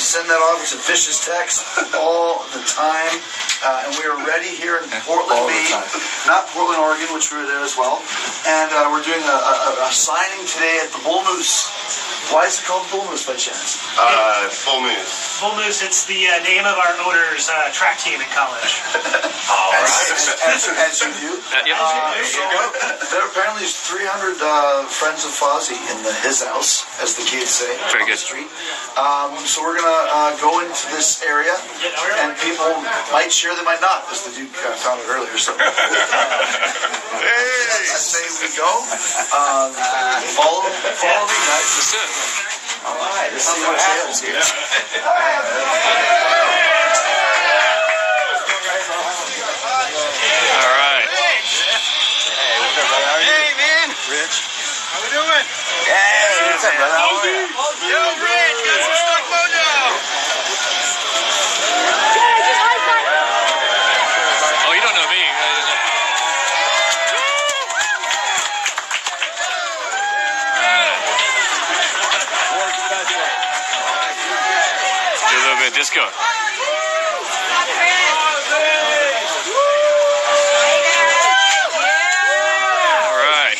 we send that off. It's a vicious text all the time. Uh, and we are ready here in Portland, Maine, not Portland, Oregon, which we were there as well. And uh, we're doing a, a, a signing today at the Bull Moose. Why is it called Bull Moose by chance? Uh, full moose. Bull Moose, it's the uh, name of our owner's uh, track team in college. All As, right. as, as you do. Yep. Uh, so there apparently is 300 uh, friends of Fozzy in the, his house, as the kids say, Very good. street. Um, so we're gonna uh, go into this area, and people might share, they might not, as the Duke uh, found it earlier. So uh, I say we go. Um, follow, follow me, guys. Let's do it. All right, let's see what happens here. All right. Hey, man. Rich. How we doing? Hey, what's up, brother? How are you? little bit of disco. All right.